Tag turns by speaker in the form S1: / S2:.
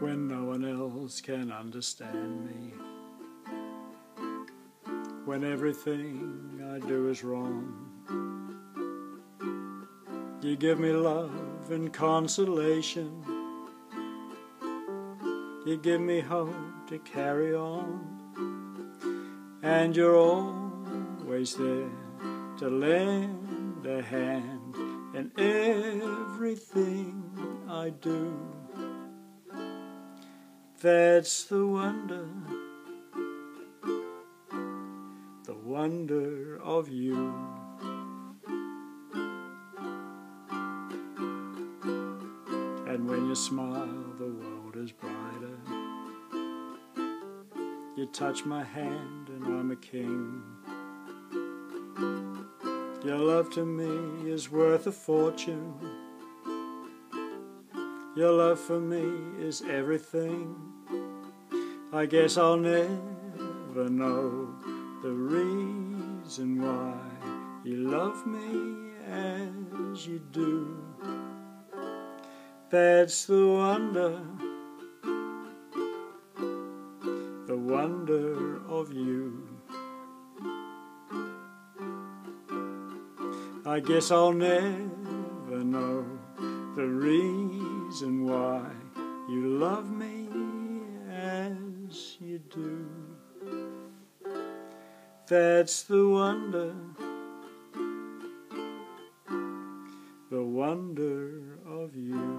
S1: when no one else can understand me. When everything I do is wrong. You give me love and consolation. You give me hope to carry on. And you're always there to lend a hand in everything I do. That's the wonder, the wonder of you. And when you smile, the world is brighter. You touch my hand, and I'm a king. Your love to me is worth a fortune. Your love for me is everything. I guess I'll never know the reason why you love me as you do. That's the wonder, the wonder of you. I guess I'll never know the reason reason why you love me as you do. That's the wonder, the wonder of you.